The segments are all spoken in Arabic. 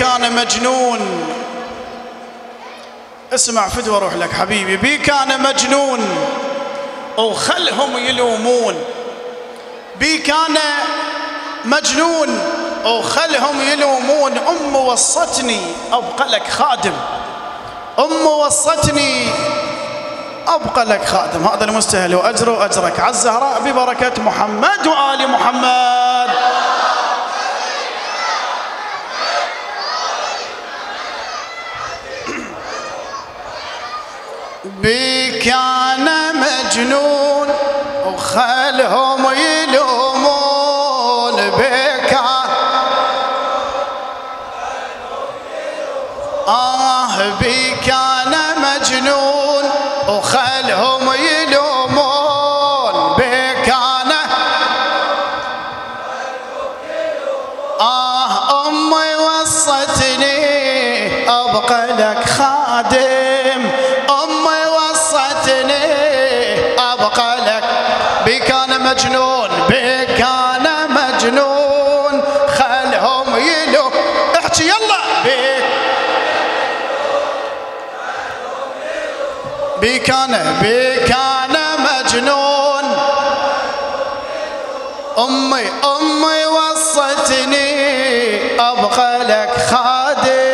كان مجنون. اسمع فدوة روح لك حبيبي. بي كان مجنون. وخلهم يلومون. بي كان مجنون. وخلهم يلومون. أم وصتني أبقى لك خادم. أم وصتني أبقى لك خادم. هذا المستهل. وأجره أجرك. على الزهراء ببركة محمد وآل محمد. بك أنا مجنون وخلهم يلومون بك. آه بك أنا مجنون وخلهم أنا مجنون بك أنا مجنون. خلهم يلو. احكي يلا. بك بك أنا بك أنا مجنون. أمي أمي وصتني أبقى لك خادم.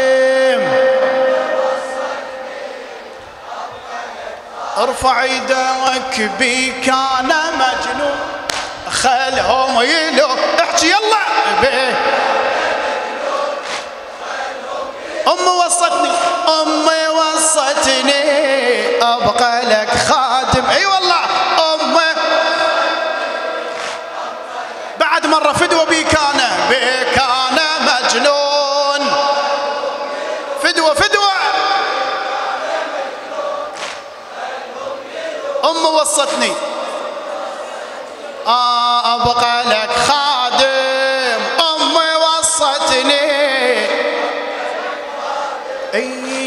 ارفع يدك بك أنا مجنون خلهم يلو. احكي يلا. بيه أمي وصتني أمي وصتني أبقى لك خادم. أي والله. أمي. بعد مرة فدوة بيك أنا بيك أنا مجنون. فدوة فدوة. أمي وصتني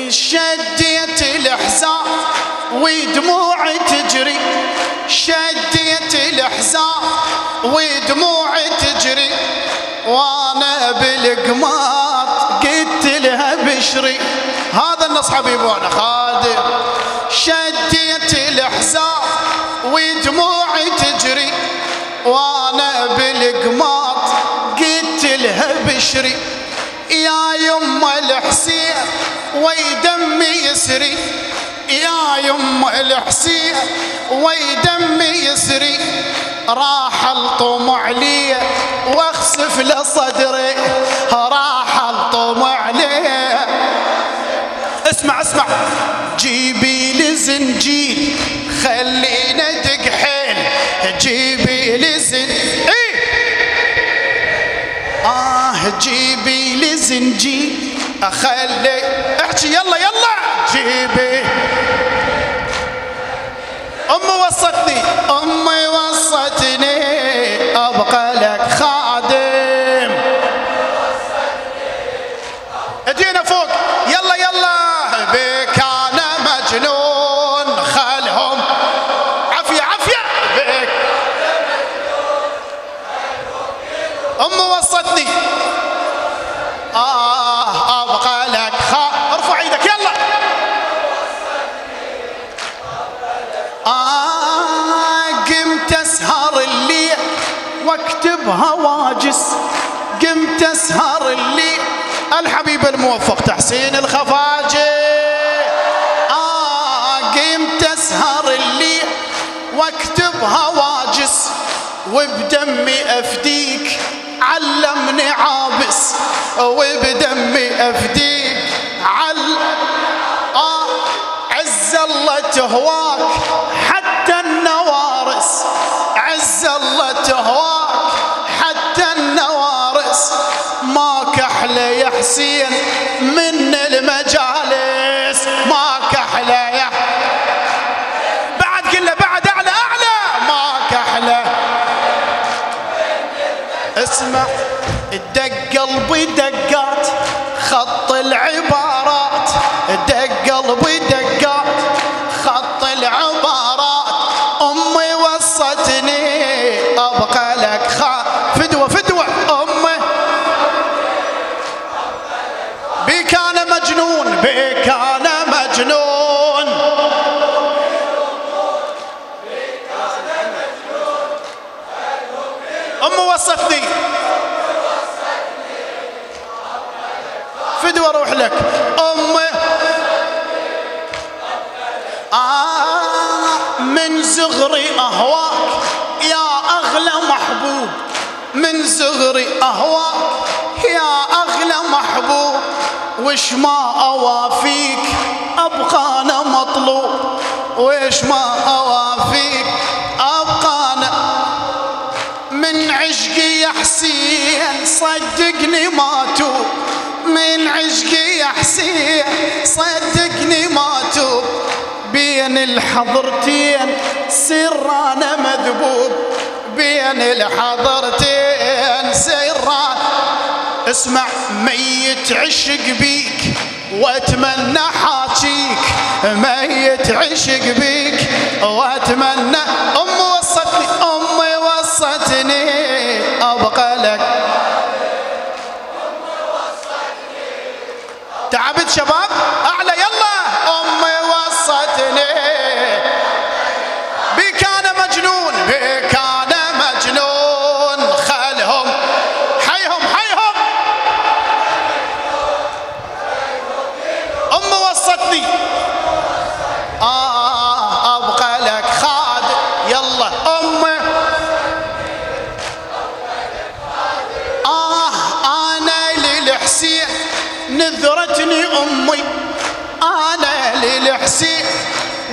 شديت الاحزان ودموعي تجري. شديت الاحزان ودموعي تجري. وأنا بالقماط قلت لها بشري. هذا النص حبيبي وأنا خادم. شديت الاحزان ودموعي تجري. وأنا بالقماط قلت لها بشري. يا يما الحسين ويدمي يسري. يا يما الحسين ويدمي يسري. راح الطمع لي واخسف لصدري. راح الطمع لي. اسمع اسمع. جيبي لي زنجيل خلينا ندق حيل. جيبي لي زن إيه؟ آه جيبي لي زنجيل. أخلي احكي يلا يلا. جيبي. أمي وصتني أمي وصتني واكتب هواجس قمت أسهر الليل الحبيب الموفق تحسين الخفاجي. آه قمت أسهر الليل واكتب هواجس وبدمي أفديك علمني عابس. وبدمي أفديك عل آه عز الله تهواك. كحلة يا حسين من من زغري اهواك يا أغلى محبوب. من زغري اهواك يا أغلى محبوب. وش ما أوافيك أبقى أنا مطلوب. وش ما أوافيك أبقى أنا من عشقي يا حسين صدقني ما توب. من عشقي يا حسين صدقني ما توب. بين الحضرتين سر أنا مذبوب. بين الحضرتين سر اسمع ميت عشق بيك واتمنى حاجيك. ميت عشق بيك واتمنى. امي وصتني امي وصتني أبقى لك. تعبت شباب؟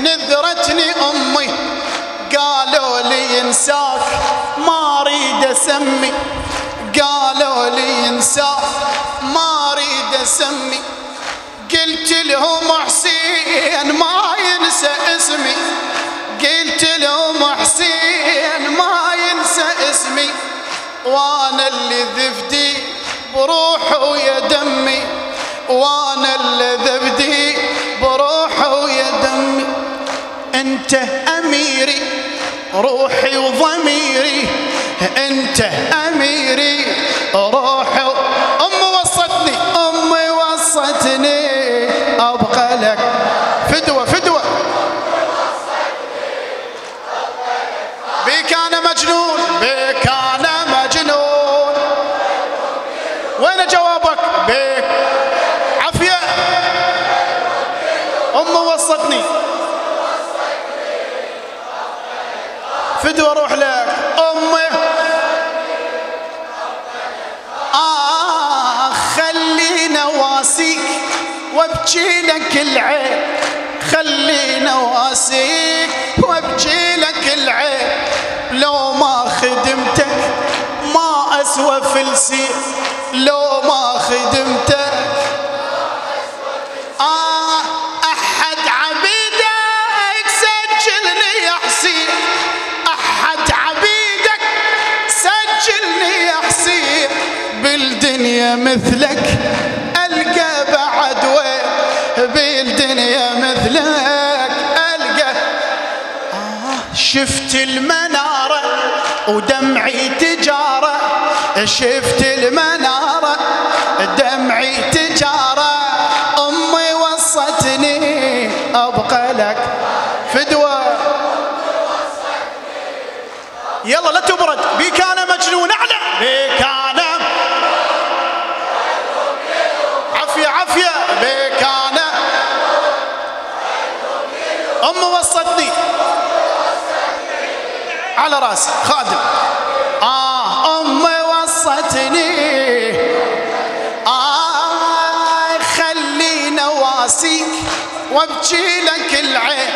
نذرتني أمي. قالوا لي انساك ما أريد أسمي. قالوا لي انساك ما أريد أسمي. قلت لهم حسين ما ينسى اسمي. قلت لهم حسين ما ينسى اسمي. وأنا اللي ذفدي بروحه ويا دمي. وأنا اللي ذفدي دمي أنت أميري روحي وضميري. أنت أميري روحي. امي وصتني امي وصتني. أبقى لك فدوة فدوة. وابكي لك العين خلينا واسيك وابكي لك العين لو ما خدمتك ما أسوى فلسي لو ما خدمتك آه أحد عبيدك سجلني يا حسين. أحد عبيدك سجلني يا حسين. بالدنيا مثلك شفت المنارة ودمعي تجارة. شفت المنارة دمعي تجارة. أمي وصتني أبقى لك فدوة. يلا لا تبرد. بيك أنا مجنون. أعلى بيك أنا عافية عافية بيك أنا أمي وصتني. على راسي خادم. آه أمي وصتني. آه وابكي لك العين.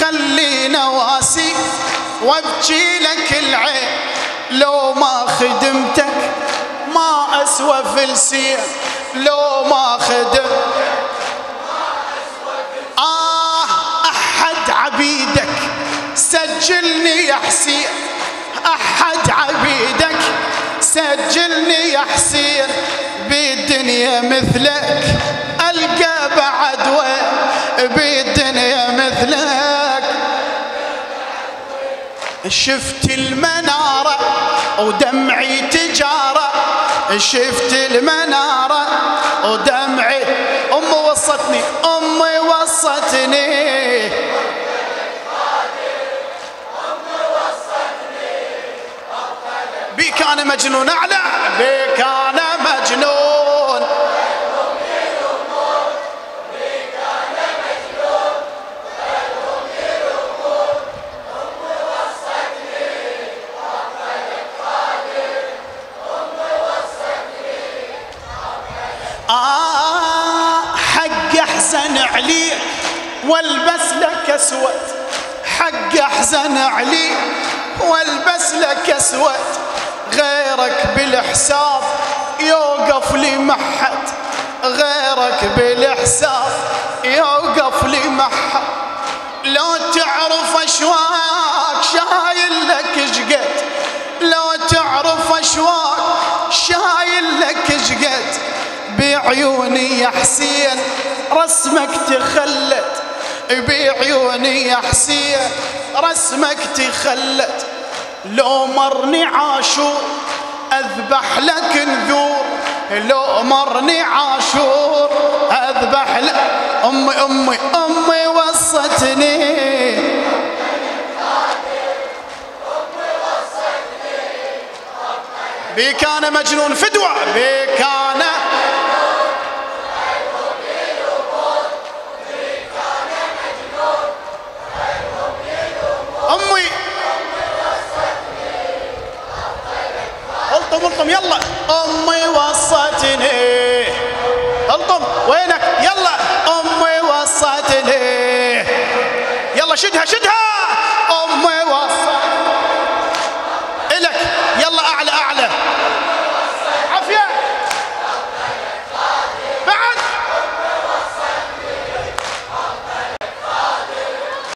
خلينا واسيك وابكي لك العين. لو ما خدمتك ما أسوى فلسين لو ما خدم سجلني يا حسين. أحد عبيدك سجلني يا حسين. بالدنيا مثلك ألقى بعد وين؟ بالدنيا مثلك. شفت المنارة ودمعي تجارة. شفت المنارة ودمعي أمي وصتني وصتني. بيك أنا مجنون اعلى بيك أنا مجنون. آه حق احزن عليك والبس لك أسود. حق احزن عليك والبس لك أسود. غيرك بالحساب يوقف لي محد غيرك بالحساب يوقف لي محد لو تعرف اشواق شايل لك شقد لو تعرف اشواق شايل لك شقد بعيوني يا حسين رسمك تخلت بعيوني يا حسين رسمك تخلت لو مرني عاشور أذبح لك نذور. لو مرني عاشور أذبح لك أمي أمي أمي وصتني. بيك أنا مجنون فدوه بيك أنا الطم يلا. أمي وصتني الطم وينك؟ يلا. أمي وصتني يلا شدها شدها.